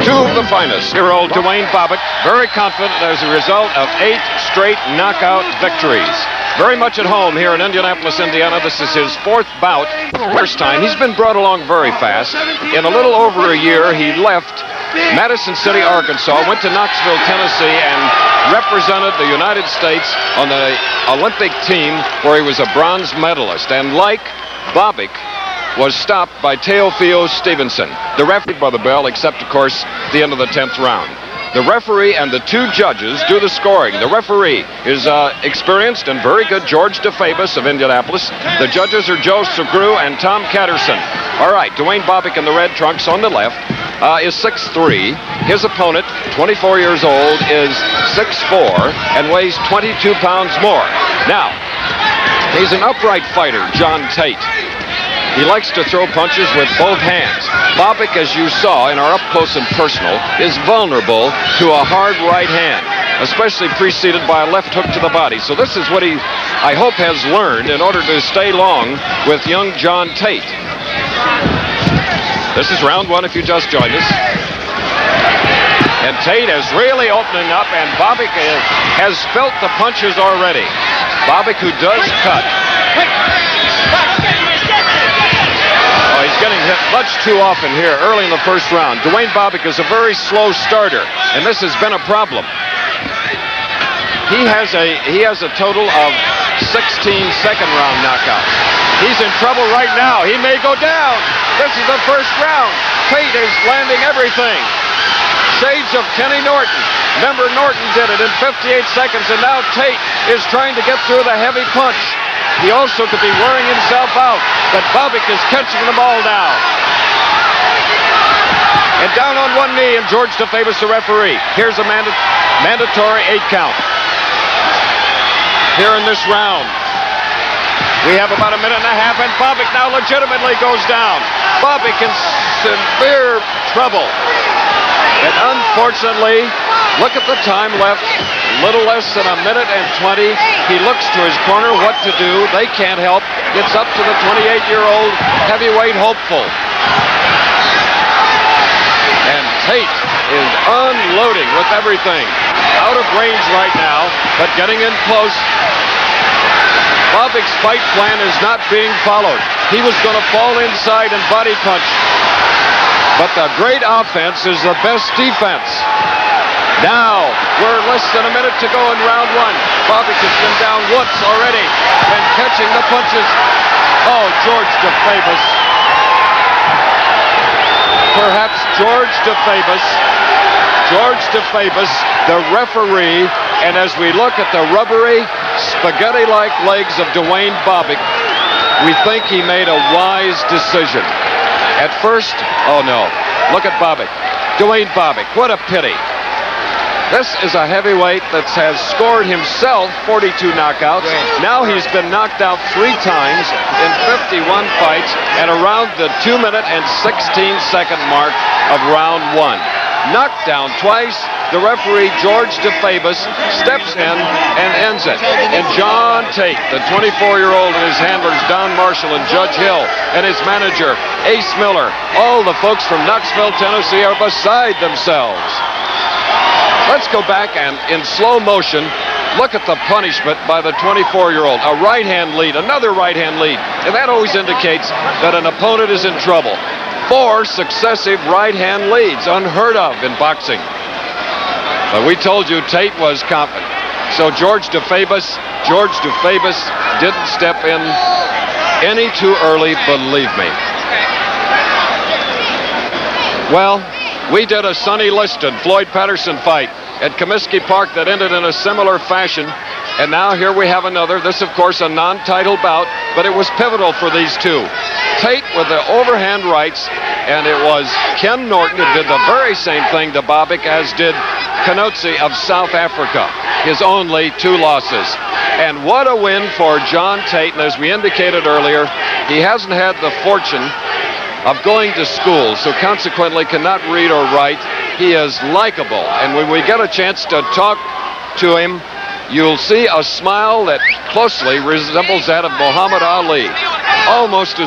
Two of the finest. Here old Duane Bobick, very confident as a result of eight straight knockout victories. Very much at home here in Indianapolis, Indiana. This is his fourth bout. First time. He's been brought along very fast. In a little over a year, he left Madison City, Arkansas, went to Knoxville, Tennessee, and represented the United States on the Olympic team where he was a bronze medalist. And like Bobick, was stopped by Teofilo Stevenson. The referee by the bell, except, of course, the end of the 10th round. The referee and the two judges do the scoring. The referee is uh, experienced and very good George DeFabus of Indianapolis. The judges are Joe Segru and Tom Catterson. All right, Duane Bobick in the red trunks on the left uh, is 6'3". His opponent, 24 years old, is 6'4", and weighs 22 pounds more. Now, he's an upright fighter, John Tate. He likes to throw punches with both hands. Bobick, as you saw in our up close and personal, is vulnerable to a hard right hand, especially preceded by a left hook to the body. So this is what he, I hope, has learned in order to stay long with young John Tate. This is round one if you just joined us. And Tate is really opening up, and Bobick has felt the punches already. Bobick, who does cut. Much too often here early in the first round. Duane Bobick is a very slow starter, and this has been a problem. He has a he has a total of 16 second round knockouts. He's in trouble right now. He may go down. This is the first round. Tate is landing everything. Shades of Kenny Norton. Remember, Norton did it in 58 seconds, and now Tate is trying to get through the heavy punch. He also could be wearing himself out, but Bobick is catching the ball now. And down on one knee, and George DeFabus, the referee. Here's a manda mandatory eight count. Here in this round. We have about a minute and a half, and Bobick now legitimately goes down. Bobick in severe trouble. And unfortunately, look at the time left. Little less than a minute and 20. He looks to his corner what to do. They can't help. It's up to the 28-year-old heavyweight hopeful. And Tate is unloading with everything. Out of range right now, but getting in close. Bobick's fight plan is not being followed. He was going to fall inside and body punch. But the great offense is the best defense. Now, we're less than a minute to go in round one. Bobick has been down once already and catching the punches. Oh, George DeFabus. Perhaps George DeFabus. George DeFabus, the referee, and as we look at the rubbery, spaghetti-like legs of Duane Bobick, we think he made a wise decision. At first, oh no, look at Bobick. Duane Bobick, what a pity. This is a heavyweight that has scored himself 42 knockouts. Now he's been knocked out three times in 51 fights and around the 2 minute and 16 second mark of round one. Knocked down twice, the referee George DeFabus steps in and ends it. And John Tate, the 24-year-old, and his handlers Don Marshall and Judge Hill, and his manager Ace Miller, all the folks from Knoxville, Tennessee, are beside themselves. Let's go back and in slow motion, look at the punishment by the 24-year-old. A right hand lead, another right hand lead. And that always indicates that an opponent is in trouble. Four successive right hand leads, unheard of in boxing. But we told you Tate was confident. So George DeFabus, George DeFabus didn't step in any too early, believe me. Well, we did a Sonny Liston, Floyd Patterson fight at Comiskey Park that ended in a similar fashion. And now here we have another. This, of course, a non-title bout, but it was pivotal for these two. Tate with the overhand rights, and it was Ken Norton who did the very same thing to Bobick as did Knoetze of South Africa. His only two losses. And what a win for John Tate. And as we indicated earlier, he hasn't had the fortune of going to school, so consequently cannot read or write. He is likable, and when we get a chance to talk to him, you'll see a smile that closely resembles that of Muhammad Ali, almost as